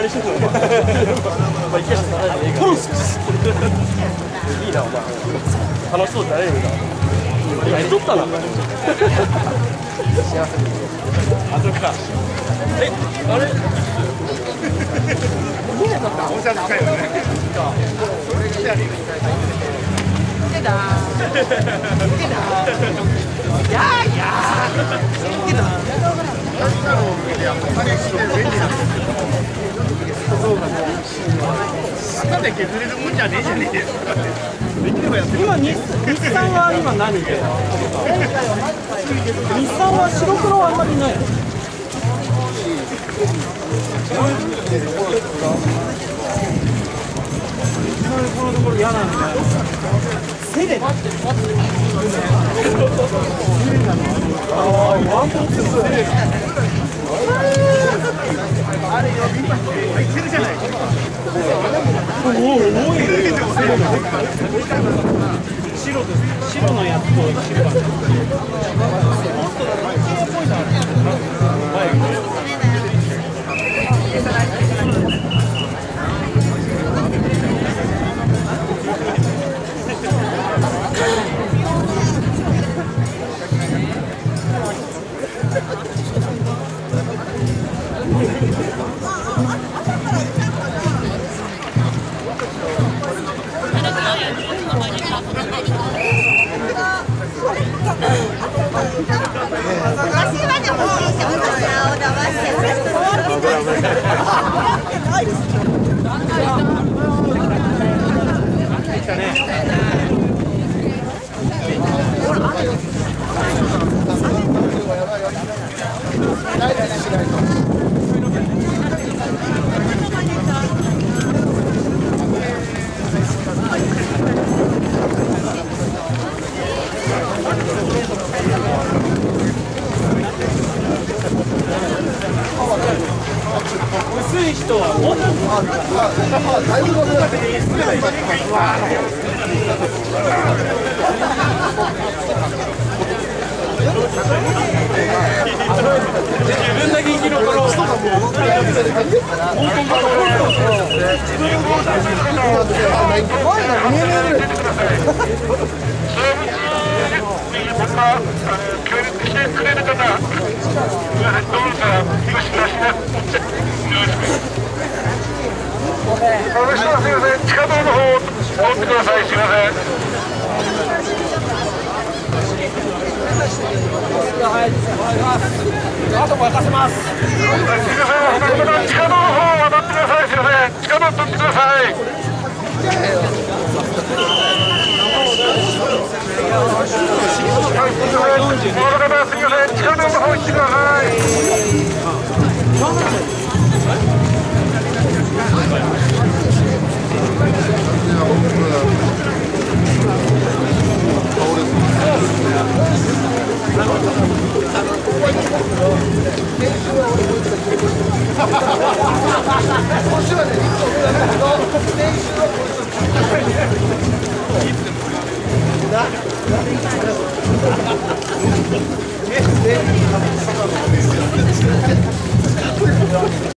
何してんのお前お前行けしないでいいなお前楽しそうじゃないよ今やりとったな幸せあそっかえあれおしゃれ近いよね出た出たやーやー出た肩で削れるもんじゃねえじゃねえよできればやって今日日産は今何で日産は白黒はあんまりないこのところ嫌なんだよ手でああワンボックス白白のやつとシルしてい人はもっと自分だけ生き残ろう協力してくれる方、方を通ってください、すみません。あと任せますすみません、この地下道の方を渡ってください、すみません、地下道を通ってください。はい、この方、すみません、地下道の方行ってください。